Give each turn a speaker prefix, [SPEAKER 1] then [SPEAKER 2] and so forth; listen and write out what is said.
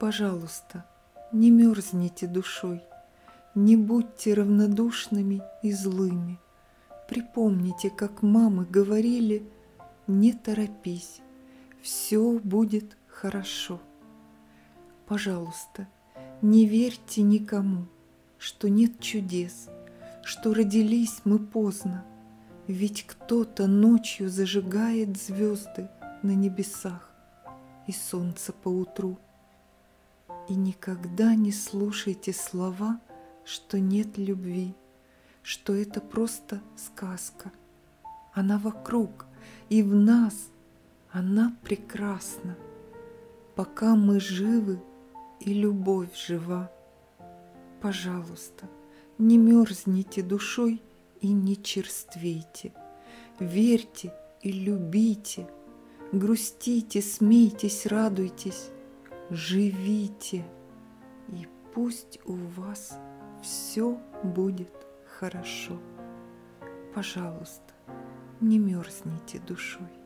[SPEAKER 1] Пожалуйста, не мерзните душой, не будьте равнодушными и злыми. Припомните, как мамы говорили, не торопись, все будет хорошо. Пожалуйста, не верьте никому, что нет чудес, что родились мы поздно, ведь кто-то ночью зажигает звезды на небесах и солнце поутру. И никогда не слушайте слова, что нет любви, что это просто сказка. Она вокруг и в нас, она прекрасна. Пока мы живы и любовь жива, пожалуйста, не мерзните душой и не черствейте. Верьте и любите, грустите, смейтесь, радуйтесь, живите, и пусть у вас все будет хорошо. Пожалуйста, не мерзните душой.